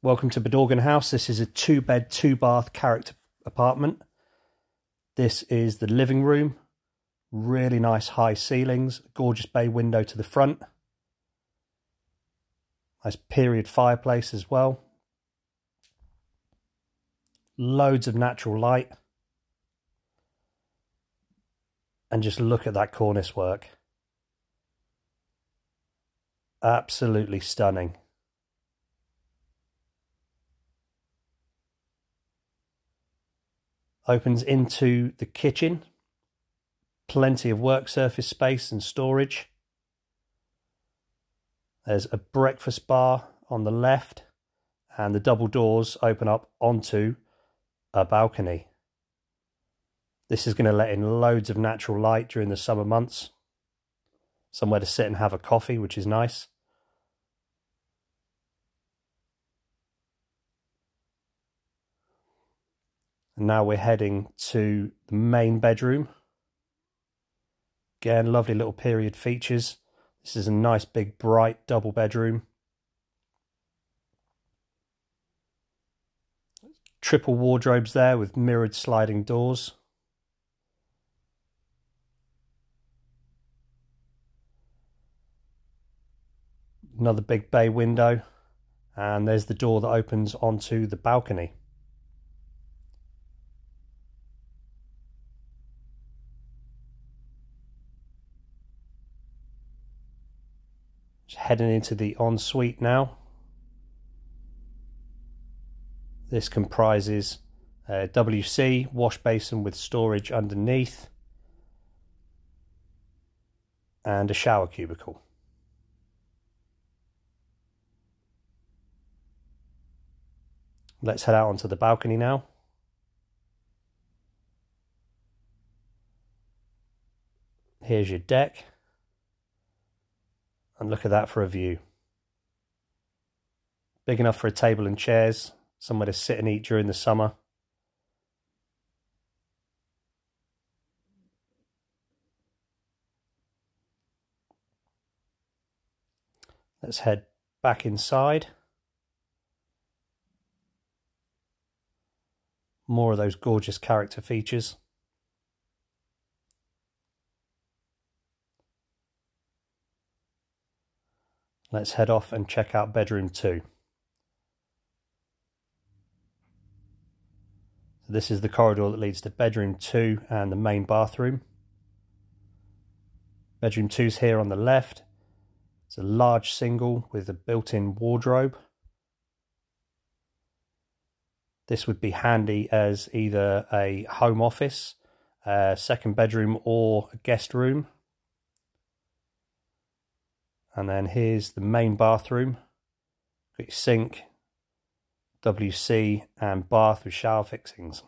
Welcome to Bedorgan House. This is a two bed, two bath character apartment. This is the living room. Really nice high ceilings, gorgeous bay window to the front. Nice period fireplace as well. Loads of natural light. And just look at that cornice work. Absolutely stunning. Opens into the kitchen. Plenty of work surface space and storage. There's a breakfast bar on the left, and the double doors open up onto a balcony. This is going to let in loads of natural light during the summer months. Somewhere to sit and have a coffee, which is nice. And now we're heading to the main bedroom. Again, lovely little period features. This is a nice big bright double bedroom. Triple wardrobes there with mirrored sliding doors. Another big bay window. And there's the door that opens onto the balcony. Just heading into the ensuite now. This comprises uh, a WC, wash basin with storage underneath, and a shower cubicle. Let's head out onto the balcony now. Here's your deck. And look at that for a view. Big enough for a table and chairs, somewhere to sit and eat during the summer. Let's head back inside. More of those gorgeous character features. Let's head off and check out bedroom two. So this is the corridor that leads to bedroom two and the main bathroom. Bedroom two is here on the left. It's a large single with a built-in wardrobe. This would be handy as either a home office, a second bedroom or a guest room. And then here's the main bathroom. Got your sink, WC, and bath with shower fixings.